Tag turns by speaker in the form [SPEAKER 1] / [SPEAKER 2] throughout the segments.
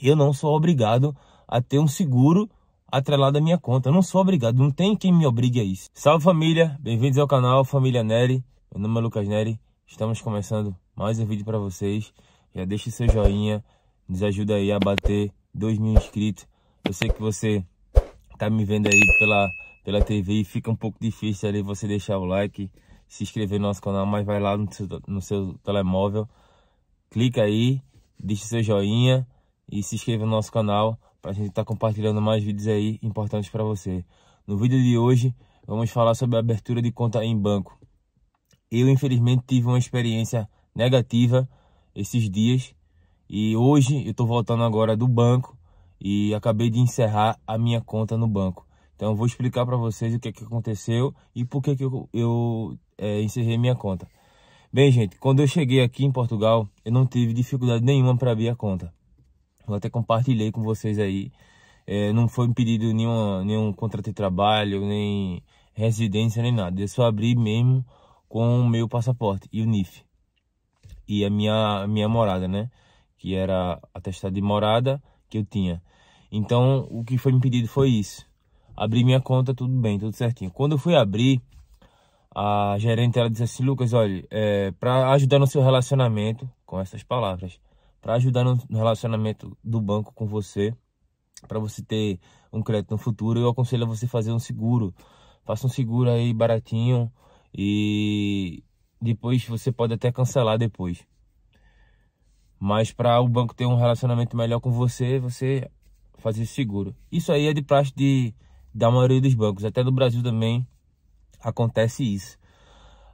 [SPEAKER 1] Eu não sou obrigado a ter um seguro atrelado à minha conta. Eu não sou obrigado, não tem quem me obrigue a isso. Salve família, bem-vindos ao canal Família Nery. Meu nome é Lucas Nery. Estamos começando mais um vídeo para vocês. Já deixe seu joinha, nos ajuda aí a bater 2 mil inscritos. Eu sei que você tá me vendo aí pela, pela TV e fica um pouco difícil ali você deixar o like, se inscrever no nosso canal, mas vai lá no seu, no seu telemóvel, clica aí, deixe seu joinha e se inscreva no nosso canal para a gente estar tá compartilhando mais vídeos aí importantes para você. No vídeo de hoje vamos falar sobre a abertura de conta em banco. Eu infelizmente tive uma experiência negativa esses dias e hoje eu estou voltando agora do banco e acabei de encerrar a minha conta no banco. Então vou explicar para vocês o que, é que aconteceu e por que, que eu, eu é, encerrei minha conta. Bem, gente, quando eu cheguei aqui em Portugal, eu não tive dificuldade nenhuma para abrir a conta. Eu até compartilhei com vocês aí. É, não foi impedido nenhuma, nenhum contrato de trabalho, nem residência, nem nada. Eu só abri mesmo com o meu passaporte e o NIF. E a minha, minha morada, né? Que era atestado de morada que eu tinha. Então, o que foi me pedido foi isso. Abri minha conta, tudo bem, tudo certinho. Quando eu fui abrir, a gerente ela disse assim, Lucas, olha, é, para ajudar no seu relacionamento, com essas palavras, para ajudar no relacionamento do banco com você, para você ter um crédito no futuro, eu aconselho a você fazer um seguro. Faça um seguro aí baratinho, e depois você pode até cancelar depois. Mas para o banco ter um relacionamento melhor com você, você fazer seguro. Isso aí é de praxe de, da maioria dos bancos. Até no Brasil também acontece isso.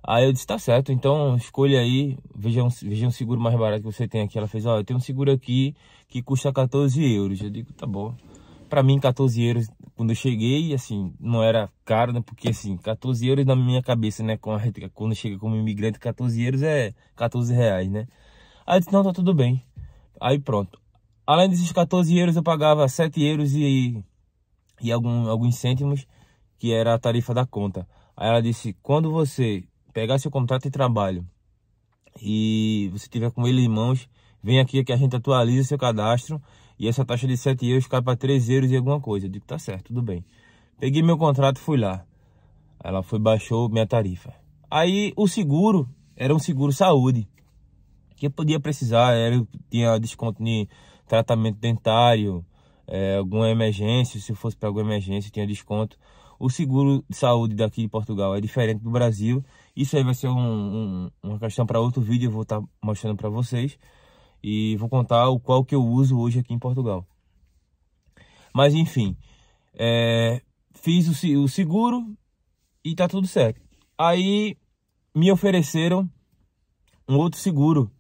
[SPEAKER 1] Aí eu disse, tá certo, então escolha aí, veja um, veja um seguro mais barato que você tem aqui. Ela fez, ó, eu tenho um seguro aqui que custa 14 euros. Eu digo, tá bom. Pra mim, 14 euros quando eu cheguei, assim, não era caro, né? Porque, assim, 14 euros na minha cabeça, né? Quando chega como imigrante, 14 euros é 14 reais, né? Aí eu disse, não, tá tudo bem. Aí pronto. Além desses 14 euros, eu pagava 7 euros e, e algum, alguns cêntimos, que era a tarifa da conta. Aí ela disse, quando você pegar seu contrato de trabalho e você tiver com ele em mãos, vem aqui que a gente atualiza seu cadastro e essa taxa de 7 euros cai para 3 euros e alguma coisa. Eu digo, tá certo, tudo bem. Peguei meu contrato fui lá. Ela foi, baixou minha tarifa. Aí o seguro era um seguro saúde. Que eu podia precisar, era, tinha desconto de tratamento dentário, é, alguma emergência, se fosse para alguma emergência, tinha desconto. O seguro de saúde daqui de Portugal é diferente do Brasil. Isso aí vai ser um, um, uma questão para outro vídeo, eu vou estar tá mostrando para vocês e vou contar o qual que eu uso hoje aqui em Portugal. Mas enfim, é, fiz o, o seguro e tá tudo certo. Aí me ofereceram um outro seguro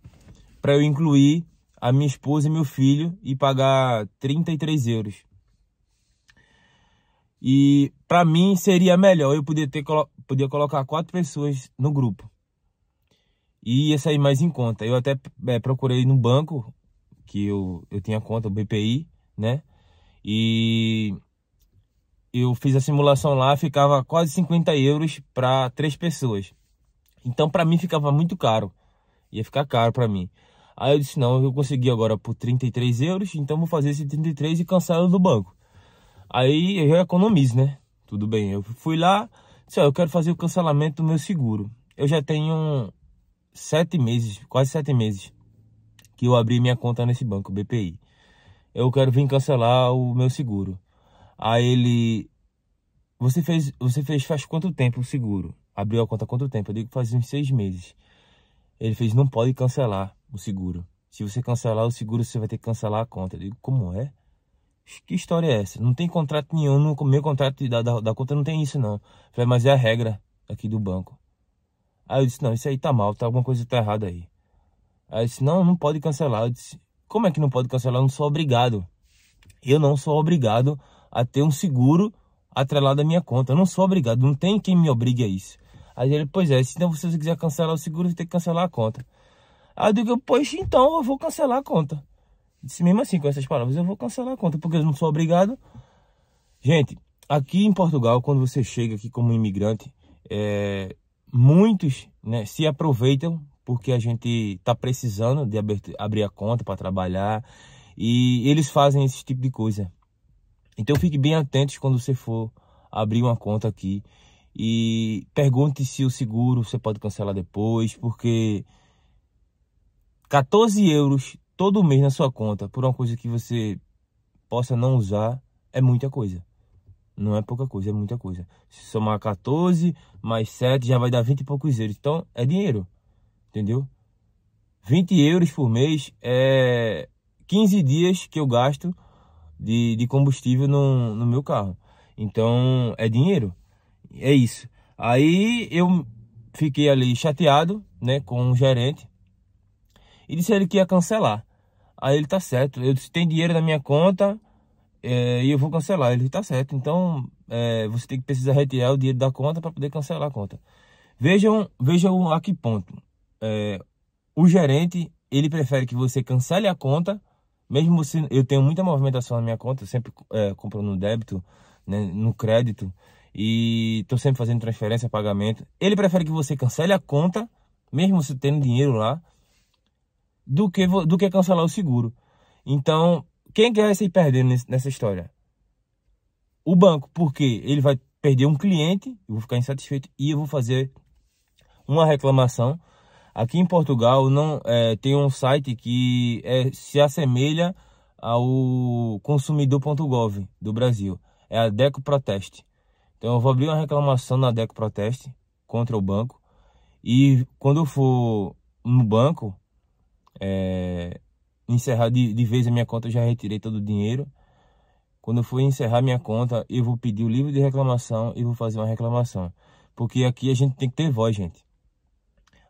[SPEAKER 1] para eu incluir a minha esposa e meu filho e pagar 33 euros. E para mim seria melhor eu poder ter poder colocar quatro pessoas no grupo e ia sair mais em conta. Eu até é, procurei no banco, que eu, eu tinha conta, o BPI, né? E eu fiz a simulação lá, ficava quase 50 euros para três pessoas. Então para mim ficava muito caro, ia ficar caro para mim. Aí eu disse, não, eu consegui agora por 33 euros, então vou fazer esse 33 e cancelo do banco. Aí eu economizo, né? Tudo bem, eu fui lá, disse, eu quero fazer o cancelamento do meu seguro. Eu já tenho sete meses, quase sete meses, que eu abri minha conta nesse banco, BPI. Eu quero vir cancelar o meu seguro. Aí ele, você fez, você fez faz quanto tempo o seguro? Abriu a conta há quanto tempo? Eu digo faz uns seis meses. Ele fez, não pode cancelar o seguro. Se você cancelar o seguro, você vai ter que cancelar a conta. Eu digo, como é? Que história é essa? Não tem contrato nenhum, no meu contrato da, da, da conta não tem isso não. Eu falei, mas é a regra aqui do banco. Aí eu disse, não, isso aí tá mal, tá alguma coisa tá errada aí. Aí eu disse, não, não pode cancelar. Eu disse, como é que não pode cancelar? Eu não sou obrigado. Eu não sou obrigado a ter um seguro atrelado à minha conta. Eu não sou obrigado, não tem quem me obrigue a isso. Aí ele, pois é, se você quiser cancelar o seguro, você tem que cancelar a conta. Aí eu digo, pois então eu vou cancelar a conta. Disse mesmo assim, com essas palavras, eu vou cancelar a conta, porque eu não sou obrigado. Gente, aqui em Portugal, quando você chega aqui como imigrante, é, muitos né, se aproveitam porque a gente está precisando de abrir, abrir a conta para trabalhar E eles fazem esse tipo de coisa. Então fique bem atentos quando você for abrir uma conta aqui. E pergunte se o seguro você pode cancelar depois, porque 14 euros todo mês na sua conta por uma coisa que você possa não usar é muita coisa. Não é pouca coisa, é muita coisa. Se somar 14 mais 7 já vai dar 20 e poucos euros. Então é dinheiro, entendeu? 20 euros por mês é 15 dias que eu gasto de, de combustível no, no meu carro. Então é dinheiro. É isso. Aí eu fiquei ali chateado, né, com o gerente e disse ele que ia cancelar. Aí ele tá certo. Eu disse, tem dinheiro na minha conta é, e eu vou cancelar. Ele tá certo. Então é, você tem que precisar retirar o dinheiro da conta para poder cancelar a conta. Vejam, vejam a que ponto. É, o gerente ele prefere que você cancele a conta, mesmo se eu tenho muita movimentação na minha conta, sempre é, compro no débito, né, no crédito e estou sempre fazendo transferência, pagamento. Ele prefere que você cancele a conta, mesmo você tendo dinheiro lá, do que, do que cancelar o seguro. Então, quem quer sair perdendo nessa história? O banco, porque ele vai perder um cliente, eu vou ficar insatisfeito e eu vou fazer uma reclamação. Aqui em Portugal não é, tem um site que é, se assemelha ao consumidor.gov do Brasil. É a Deco Proteste. Então eu vou abrir uma reclamação na Deco Proteste contra o banco. E quando eu for no banco, é, encerrar de, de vez a minha conta, eu já retirei todo o dinheiro. Quando eu for encerrar minha conta, eu vou pedir o livro de reclamação e vou fazer uma reclamação. Porque aqui a gente tem que ter voz, gente.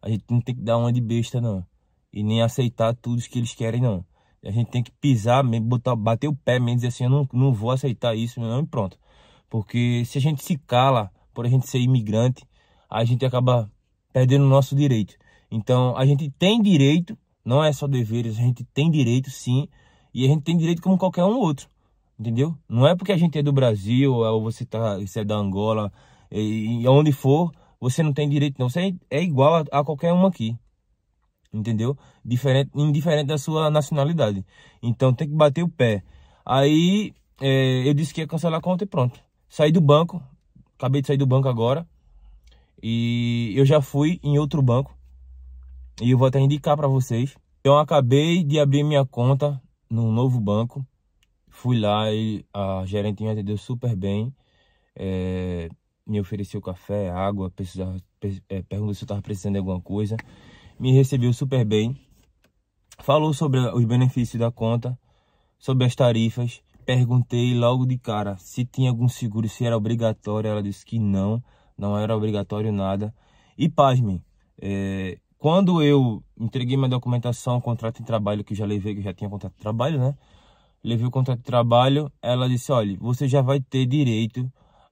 [SPEAKER 1] A gente não tem que dar uma de besta, não. E nem aceitar tudo que eles querem, não. A gente tem que pisar, botar, bater o pé mesmo, dizer assim, eu não, não vou aceitar isso, não, e pronto. Porque se a gente se cala por a gente ser imigrante, a gente acaba perdendo o nosso direito. Então, a gente tem direito, não é só deveres, a gente tem direito sim, e a gente tem direito como qualquer um outro, entendeu? Não é porque a gente é do Brasil, ou você, tá, você é da Angola, e, e onde for, você não tem direito não, você é igual a, a qualquer um aqui, entendeu? Diferente, indiferente da sua nacionalidade. Então tem que bater o pé. Aí é, eu disse que ia cancelar a conta e pronto. Saí do banco, acabei de sair do banco agora. E eu já fui em outro banco. E eu vou até indicar para vocês. Eu acabei de abrir minha conta num novo banco. Fui lá e a gerente me atendeu super bem. É, me ofereceu café, água, precisava, é, perguntou se eu estava precisando de alguma coisa. Me recebeu super bem. Falou sobre os benefícios da conta, sobre as tarifas. Perguntei logo de cara se tinha algum seguro, se era obrigatório. Ela disse que não, não era obrigatório nada. E pasmem, é, quando eu entreguei minha documentação, contrato de trabalho, que já levei, que já tinha contrato de trabalho, né? Levei o contrato de trabalho, ela disse, olha, você já vai ter direito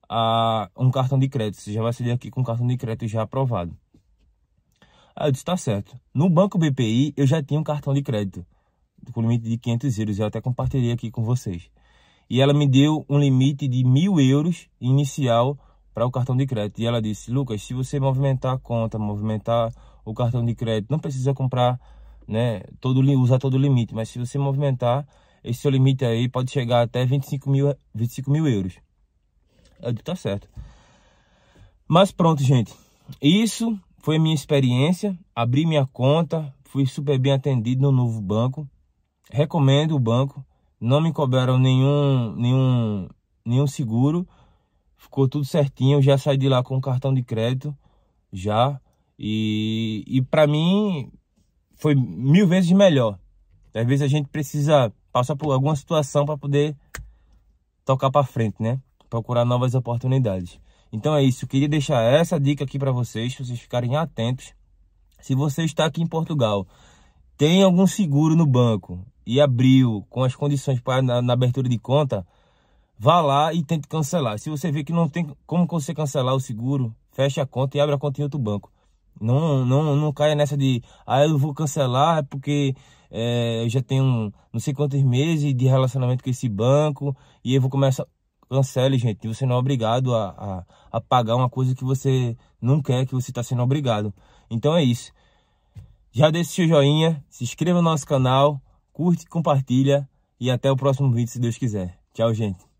[SPEAKER 1] a um cartão de crédito. Você já vai sair aqui com um cartão de crédito já aprovado. Aí eu disse, tá certo. No Banco BPI, eu já tinha um cartão de crédito com limite de 500 euros. Eu até compartilhei aqui com vocês e ela me deu um limite de mil euros inicial para o cartão de crédito. E ela disse, Lucas, se você movimentar a conta, movimentar o cartão de crédito, não precisa comprar, né, todo, usar todo o limite, mas se você movimentar, esse seu limite aí pode chegar até 25 mil, 25 mil euros. Eu disse, tá certo. Mas pronto, gente. Isso foi a minha experiência. Abri minha conta, fui super bem atendido no novo banco. Recomendo o banco não me cobraram nenhum, nenhum, nenhum seguro, ficou tudo certinho, eu já saí de lá com cartão de crédito, já, e, e para mim foi mil vezes melhor. Às vezes a gente precisa passar por alguma situação para poder tocar para frente, né? Procurar novas oportunidades. Então é isso, eu queria deixar essa dica aqui para vocês, para vocês ficarem atentos. Se você está aqui em Portugal, tem algum seguro no banco, e abriu com as condições para na, na, abertura de conta, vá lá e tente cancelar. Se você vê que não tem como você cancelar o seguro, feche a conta e abre a conta em outro banco. Não, não, não caia nessa de, ah, eu vou cancelar porque é, eu já tenho não sei quantos meses de relacionamento com esse banco e eu vou começar. Cancele, gente. Você não é obrigado a, a, a pagar uma coisa que você não quer, que você está sendo obrigado. Então é isso. Já deixe seu joinha, se inscreva no nosso canal curte, compartilha e até o próximo vídeo, se Deus quiser. Tchau, gente.